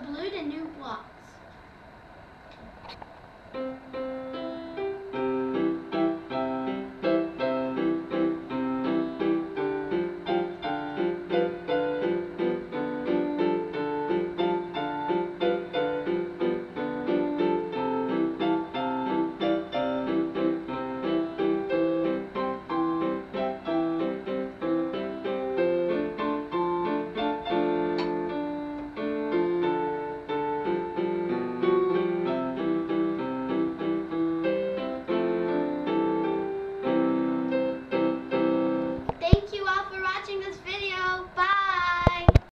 the blue, the new block.